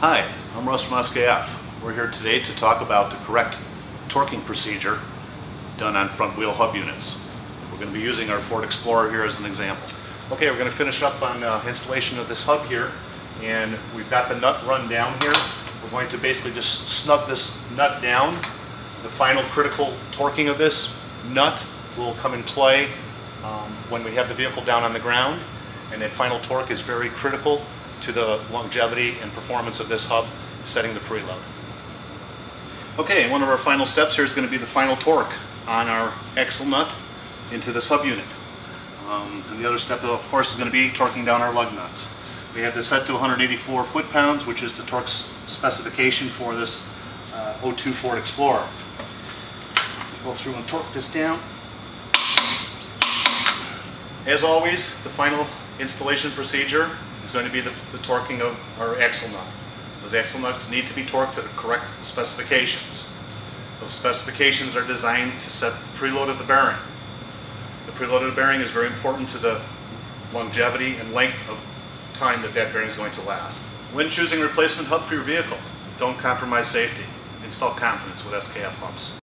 Hi, I'm Russ from SKF. We're here today to talk about the correct torquing procedure done on front wheel hub units. We're going to be using our Ford Explorer here as an example. Okay, we're going to finish up on uh, installation of this hub here and we've got the nut run down here. We're going to basically just snug this nut down. The final critical torquing of this nut will come in play um, when we have the vehicle down on the ground and that final torque is very critical to the longevity and performance of this hub setting the preload. Okay, one of our final steps here is going to be the final torque on our axle nut into the hub unit. Um, and the other step, of course, is going to be torquing down our lug nuts. We have this set to 184 foot-pounds, which is the torque specification for this uh, 02 Ford Explorer. Go through and torque this down. As always, the final installation procedure is going to be the, the torquing of our axle nut. Those axle nuts need to be torqued to the correct specifications. Those specifications are designed to set the preload of the bearing. The preload of the bearing is very important to the longevity and length of time that that bearing is going to last. When choosing replacement hub for your vehicle, don't compromise safety. Install confidence with SKF hubs.